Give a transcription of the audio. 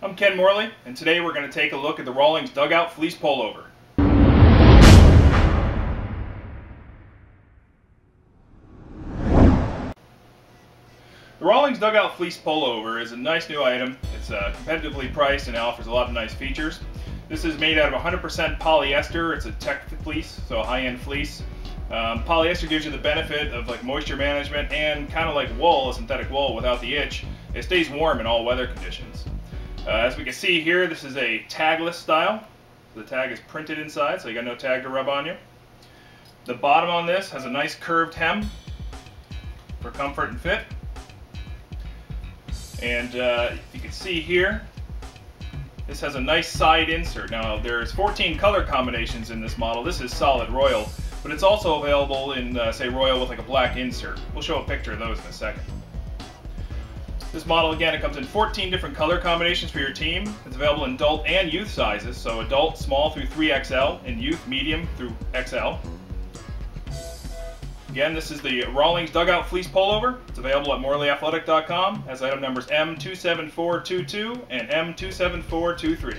I'm Ken Morley, and today we're going to take a look at the Rawlings Dugout Fleece Pullover. The Rawlings Dugout Fleece Pullover is a nice new item. It's uh, competitively priced and offers a lot of nice features. This is made out of 100% polyester. It's a tech fleece, so a high-end fleece. Um, polyester gives you the benefit of like moisture management and kind of like wool, a synthetic wool without the itch. It stays warm in all weather conditions. Uh, as we can see here, this is a tagless style. The tag is printed inside, so you got no tag to rub on you. The bottom on this has a nice curved hem for comfort and fit. And uh, you can see here, this has a nice side insert. Now there's 14 color combinations in this model. This is solid royal, but it's also available in, uh, say, royal with like a black insert. We'll show a picture of those in a second. This model, again, it comes in 14 different color combinations for your team. It's available in adult and youth sizes, so adult small through 3XL, and youth medium through XL. Again, this is the Rawlings Dugout Fleece Pullover. It's available at morleyathletic.com as item numbers M27422 and M27423.